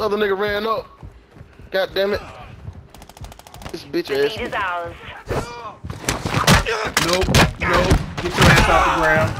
Other nigga ran up. God damn it. This bitch The ass. is ours. Nope, nope. Get your ass off the ground.